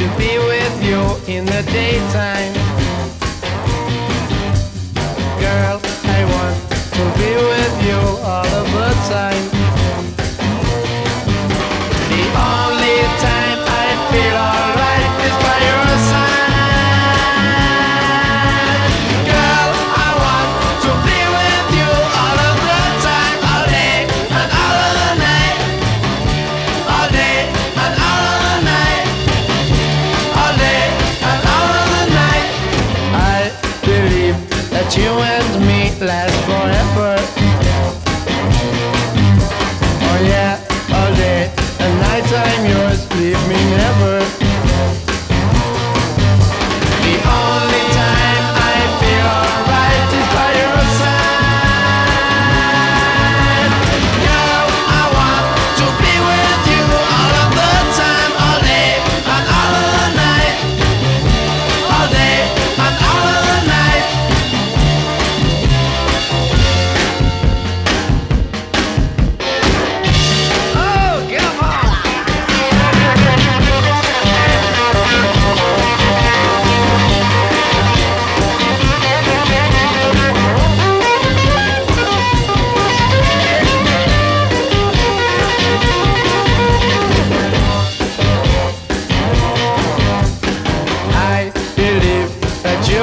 to be with you in the daytime. friends meet Last forever.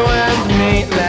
and meat.